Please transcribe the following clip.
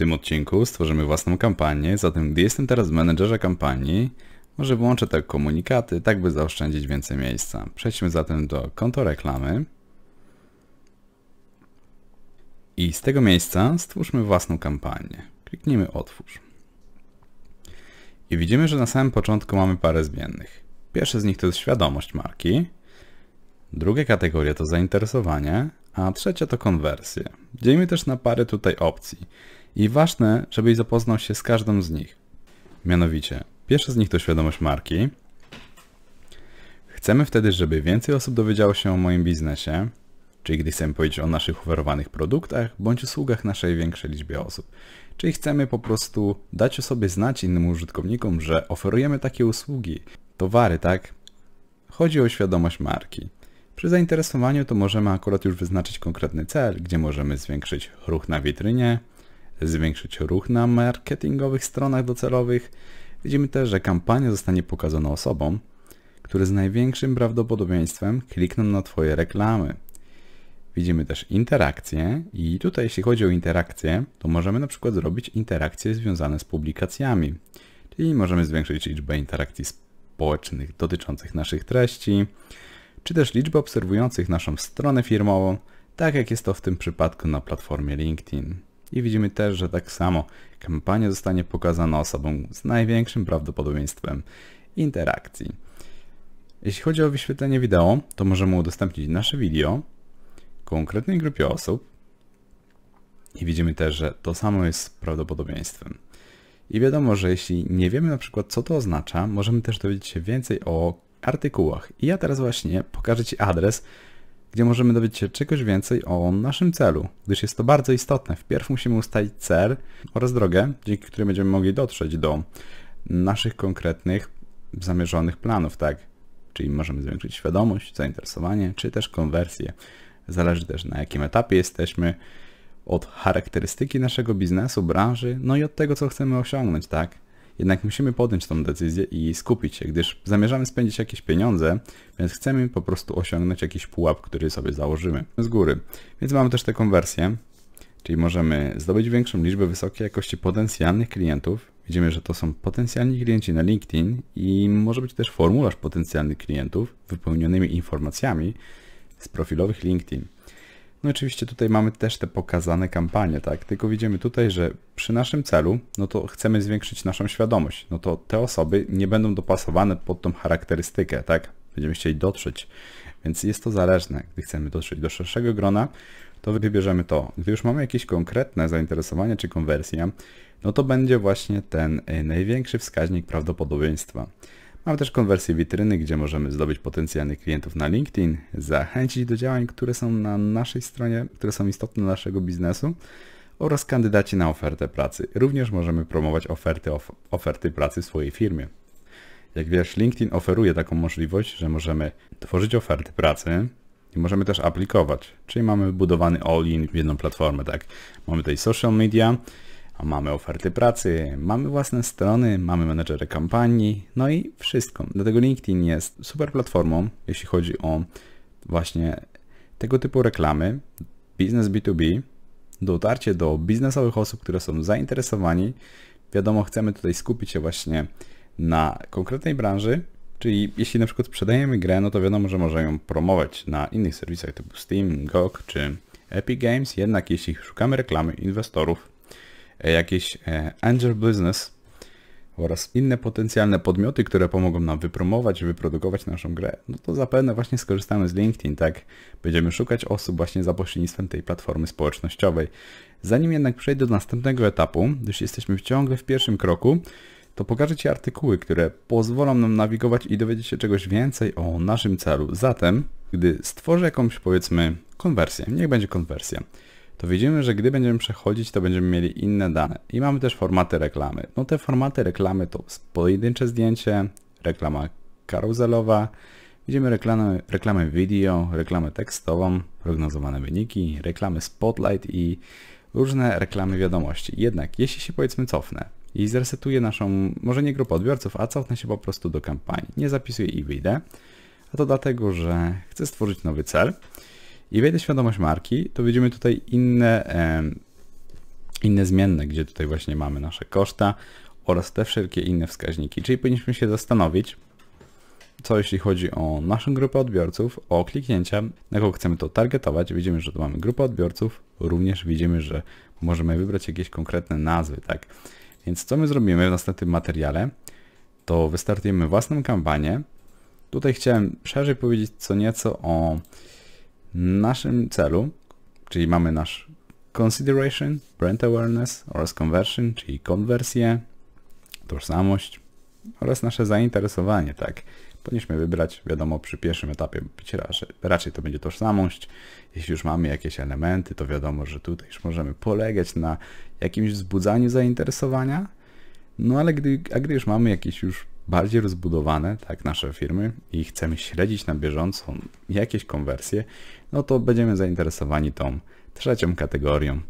tym odcinku stworzymy własną kampanię, zatem gdy jestem teraz w menedżerze kampanii, może włączę te komunikaty, tak by zaoszczędzić więcej miejsca. Przejdźmy zatem do konto reklamy. I z tego miejsca stwórzmy własną kampanię. Kliknijmy otwórz. I widzimy, że na samym początku mamy parę zmiennych. Pierwsze z nich to jest świadomość marki, druga kategoria to zainteresowanie, a trzecia to konwersje. Dzielimy też na parę tutaj opcji. I ważne, żebyś zapoznał się z każdą z nich. Mianowicie, pierwsza z nich to świadomość marki. Chcemy wtedy, żeby więcej osób dowiedziało się o moim biznesie, czyli gdy chcemy powiedzieć o naszych oferowanych produktach bądź usługach naszej większej liczbie osób. Czyli chcemy po prostu dać o sobie znać innym użytkownikom, że oferujemy takie usługi, towary, tak? Chodzi o świadomość marki. Przy zainteresowaniu to możemy akurat już wyznaczyć konkretny cel, gdzie możemy zwiększyć ruch na witrynie, zwiększyć ruch na marketingowych stronach docelowych. Widzimy też, że kampania zostanie pokazana osobom, które z największym prawdopodobieństwem klikną na Twoje reklamy. Widzimy też interakcje i tutaj jeśli chodzi o interakcje, to możemy na przykład zrobić interakcje związane z publikacjami, czyli możemy zwiększyć liczbę interakcji społecznych dotyczących naszych treści, czy też liczbę obserwujących naszą stronę firmową, tak jak jest to w tym przypadku na platformie LinkedIn. I widzimy też, że tak samo kampania zostanie pokazana osobom z największym prawdopodobieństwem interakcji. Jeśli chodzi o wyświetlenie wideo, to możemy udostępnić nasze wideo konkretnej grupie osób i widzimy też, że to samo jest prawdopodobieństwem. I wiadomo, że jeśli nie wiemy na przykład co to oznacza, możemy też dowiedzieć się więcej o artykułach. I ja teraz właśnie pokażę Ci adres, gdzie możemy dowiedzieć się czegoś więcej o naszym celu, gdyż jest to bardzo istotne. Wpierw musimy ustalić cel oraz drogę, dzięki której będziemy mogli dotrzeć do naszych konkretnych, zamierzonych planów, tak? Czyli możemy zwiększyć świadomość, zainteresowanie, czy też konwersję. Zależy też na jakim etapie jesteśmy, od charakterystyki naszego biznesu, branży, no i od tego, co chcemy osiągnąć, tak? Jednak musimy podjąć tą decyzję i skupić się, gdyż zamierzamy spędzić jakieś pieniądze, więc chcemy po prostu osiągnąć jakiś pułap, który sobie założymy z góry. Więc mamy też tę konwersję, czyli możemy zdobyć większą liczbę wysokiej jakości potencjalnych klientów. Widzimy, że to są potencjalni klienci na LinkedIn i może być też formularz potencjalnych klientów wypełnionymi informacjami z profilowych LinkedIn. No oczywiście tutaj mamy też te pokazane kampanie, tak? Tylko widzimy tutaj, że przy naszym celu, no to chcemy zwiększyć naszą świadomość. No to te osoby nie będą dopasowane pod tą charakterystykę, tak? Będziemy chcieli dotrzeć. Więc jest to zależne. Gdy chcemy dotrzeć do szerszego grona, to wybierzemy to. Gdy już mamy jakieś konkretne zainteresowanie czy konwersję, no to będzie właśnie ten y, największy wskaźnik prawdopodobieństwa. Mamy też konwersję witryny, gdzie możemy zdobyć potencjalnych klientów na LinkedIn, zachęcić do działań, które są na naszej stronie, które są istotne dla naszego biznesu oraz kandydaci na ofertę pracy. Również możemy promować oferty, of, oferty pracy w swojej firmie. Jak wiesz, LinkedIn oferuje taką możliwość, że możemy tworzyć oferty pracy i możemy też aplikować, czyli mamy budowany all-in w jedną platformę, tak? Mamy tutaj social media, Mamy oferty pracy, mamy własne strony, mamy menedżery kampanii, no i wszystko. Dlatego LinkedIn jest super platformą, jeśli chodzi o właśnie tego typu reklamy, biznes B2B, dotarcie do biznesowych osób, które są zainteresowani. Wiadomo, chcemy tutaj skupić się właśnie na konkretnej branży, czyli jeśli na przykład sprzedajemy grę, no to wiadomo, że możemy ją promować na innych serwisach typu Steam, GOG czy Epic Games, jednak jeśli szukamy reklamy inwestorów, jakieś e, angel business oraz inne potencjalne podmioty, które pomogą nam wypromować, wyprodukować naszą grę, no to zapewne właśnie skorzystamy z LinkedIn, tak? Będziemy szukać osób właśnie za pośrednictwem tej platformy społecznościowej. Zanim jednak przejdę do następnego etapu, gdyż jesteśmy ciągle w pierwszym kroku, to pokażę Ci artykuły, które pozwolą nam nawigować i dowiedzieć się czegoś więcej o naszym celu. Zatem, gdy stworzę jakąś powiedzmy konwersję, niech będzie konwersja, to widzimy, że gdy będziemy przechodzić, to będziemy mieli inne dane. I mamy też formaty reklamy. No te formaty reklamy to pojedyncze zdjęcie, reklama karuzelowa, widzimy reklamę, reklamę video, reklamę tekstową, prognozowane wyniki, reklamy spotlight i różne reklamy wiadomości. Jednak jeśli się powiedzmy cofnę i zresetuję naszą, może nie grupę odbiorców, a cofnę się po prostu do kampanii, nie zapisuję i wyjdę, a to dlatego, że chcę stworzyć nowy cel, i wejdę świadomość marki, to widzimy tutaj inne, inne zmienne, gdzie tutaj właśnie mamy nasze koszta oraz te wszelkie inne wskaźniki. Czyli powinniśmy się zastanowić, co jeśli chodzi o naszą grupę odbiorców, o kliknięcia, na kogo chcemy to targetować. Widzimy, że tu mamy grupę odbiorców, również widzimy, że możemy wybrać jakieś konkretne nazwy, tak. Więc co my zrobimy w następnym materiale, to wystartujemy własną kampanię. Tutaj chciałem szerzej powiedzieć co nieco o naszym celu, czyli mamy nasz consideration, brand awareness oraz conversion, czyli konwersję, tożsamość oraz nasze zainteresowanie, tak. Powinniśmy wybrać, wiadomo, przy pierwszym etapie być raczej, raczej to będzie tożsamość. Jeśli już mamy jakieś elementy, to wiadomo, że tutaj już możemy polegać na jakimś wzbudzaniu zainteresowania. No ale gdy, a gdy już mamy jakieś już bardziej rozbudowane, tak, nasze firmy i chcemy śledzić na bieżąco jakieś konwersje, no to będziemy zainteresowani tą trzecią kategorią,